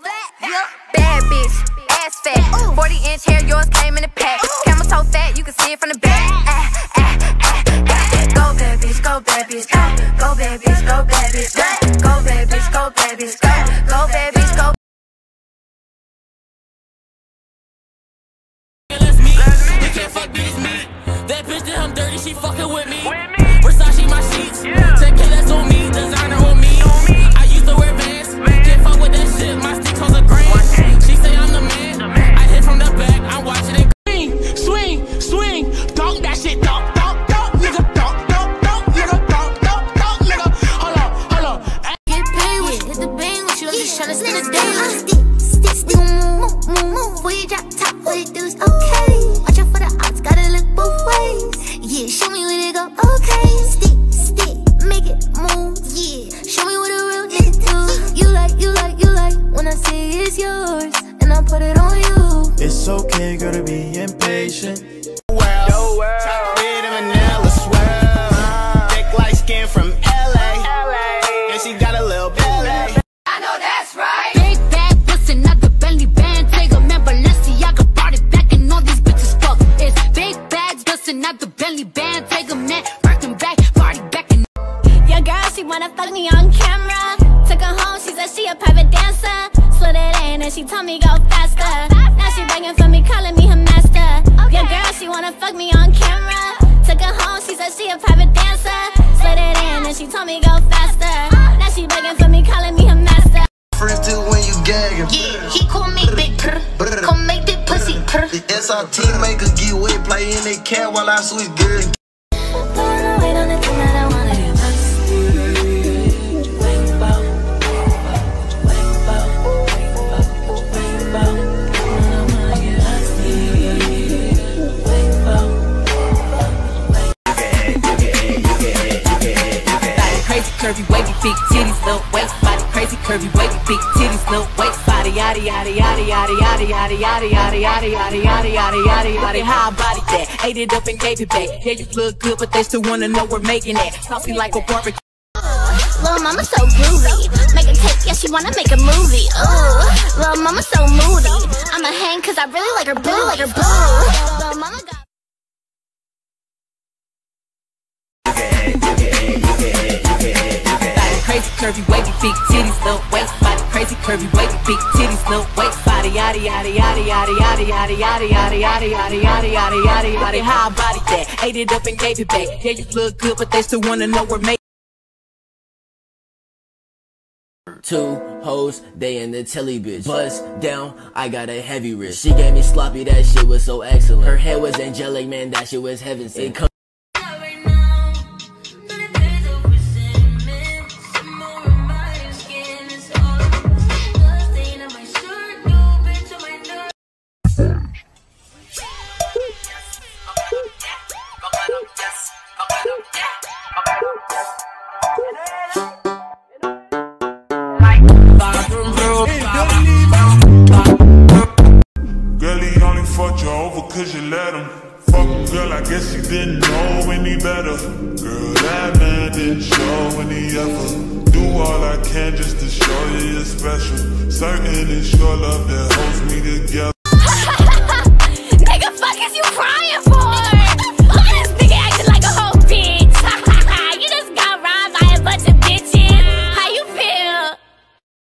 Bad bitch, ass fat. 40 inch hair, yours came in a pack. Camera so fat, you can see it from the back. Ah, ah, ah. Go bad bitch, go bad bitch, go. Go bad bitch, go bad bitch, go. Go bad bitch, go bad bitch, go. Go bad bitch, go. That's me. You can't fuck these me. That bitch that I'm dirty, she fucking with me. Yeah, show me what a real nigga do. You like, you like, you like. When I say it's yours, and I put it on you. It's okay, girl, to be impatient. Yo, top wanna fuck me on camera. Took her home, she said she a private dancer. Slid it in and she told me go faster. Now she begging for me, calling me her master. Your girl, she wanna fuck me on camera. Took her home, she said she a private dancer. Slid it in and she told me go faster. Now she begging for me, calling me her master. Friends do when you gagging. yeah, he call me big purr. Come make the pussy purr. The SRT maker get wet, play in that cat while I switch gears. Curvy, wavy, big titties, little waist body. Crazy, curvy, wavy, big titties, little waist body. Yada yada yada yada yada yada yada yada yada yada yada yada yada yada. How I body that? Ate it up and gave it back. Yeah, you look good, but they still wanna know we're making it. Saucy like a barbecue. Little mama so groovy. Make a cake, yeah, she wanna make a movie. Ooh, little mama so moody. I'ma hang cause I really like her boo, like her boo. Little mama curvy, wavy, big titties, little waist body. Crazy, curvy, wavy, big titties, little waist body. Yada yada yada yada yada yada yada yada yada yada yada yada yada yada. How I body that? Ate it up and gave it back. Yeah, you look good, but they still wanna know we're. Two hoes, they in the telly bitch. Bust down, I got a heavy wrist. She gave me sloppy, that shit was so excellent. Her hair was angelic, man, that shit was heaven sent. Let him. Fuck girl, I guess he didn't know any better. Girl, that man didn't show any effort. Do all I can just to show you you're special. Certain it's your love that holds me together.